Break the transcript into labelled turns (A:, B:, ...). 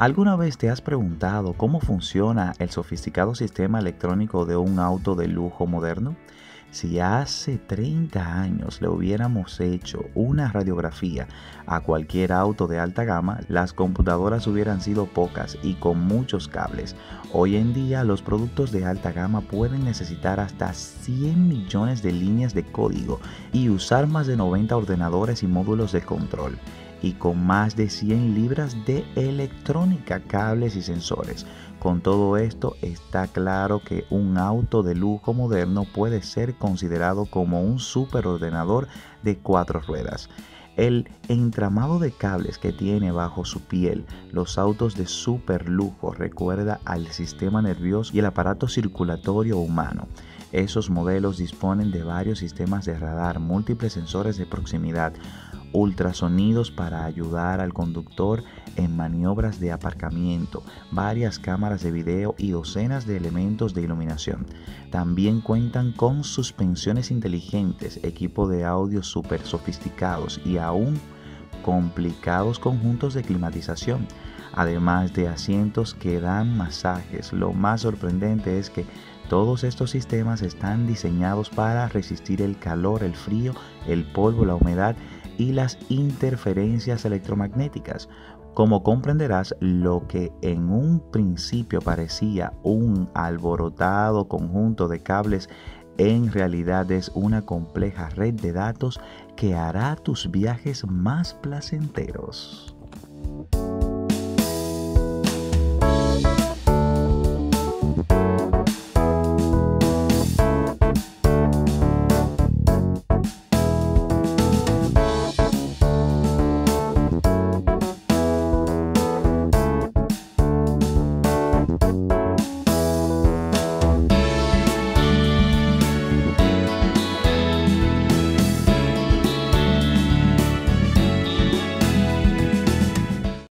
A: ¿Alguna vez te has preguntado cómo funciona el sofisticado sistema electrónico de un auto de lujo moderno? Si hace 30 años le hubiéramos hecho una radiografía a cualquier auto de alta gama, las computadoras hubieran sido pocas y con muchos cables. Hoy en día los productos de alta gama pueden necesitar hasta 100 millones de líneas de código y usar más de 90 ordenadores y módulos de control y con más de 100 libras de electrónica, cables y sensores. Con todo esto está claro que un auto de lujo moderno puede ser considerado como un superordenador de cuatro ruedas. El entramado de cables que tiene bajo su piel los autos de super lujo recuerda al sistema nervioso y el aparato circulatorio humano. Esos modelos disponen de varios sistemas de radar, múltiples sensores de proximidad, ultrasonidos para ayudar al conductor en maniobras de aparcamiento, varias cámaras de video y docenas de elementos de iluminación. También cuentan con suspensiones inteligentes, equipo de audio súper sofisticados y aún complicados conjuntos de climatización, además de asientos que dan masajes. Lo más sorprendente es que todos estos sistemas están diseñados para resistir el calor, el frío, el polvo, la humedad y las interferencias electromagnéticas. Como comprenderás, lo que en un principio parecía un alborotado conjunto de cables en realidad es una compleja red de datos que hará tus viajes más placenteros.